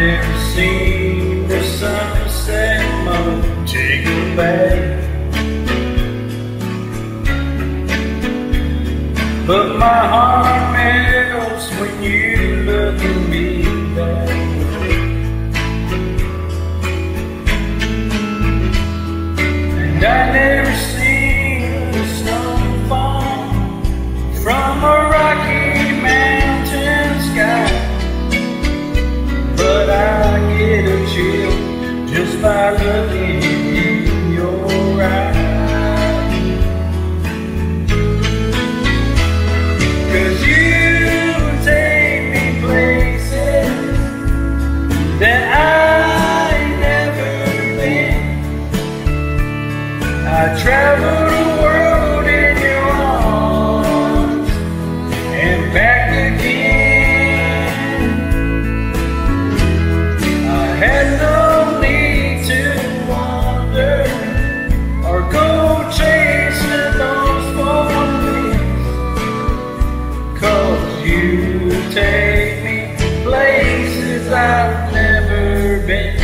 never seen the sunset moon take away. But my heart. Just by in your eyes. Cause you take me places that I never been. I travel I've never been.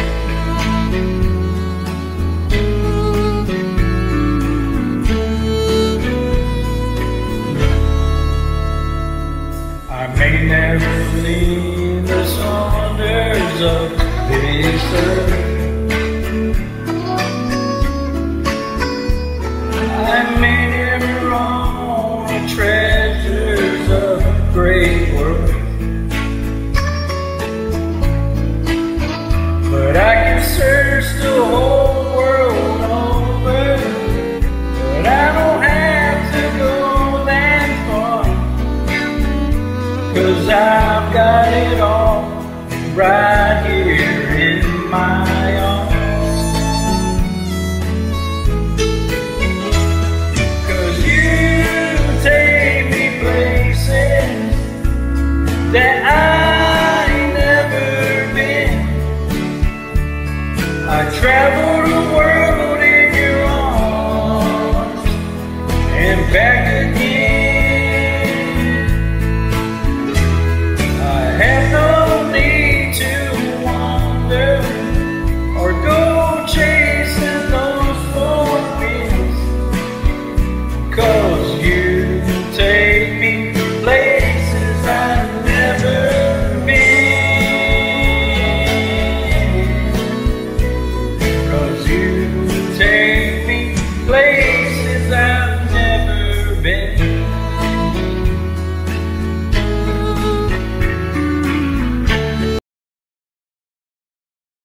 I may never leave the wonders of this earth. But I can search the whole world over. But I don't have to go that far. Cause I've got it all right here I traveled a world in your arms and back.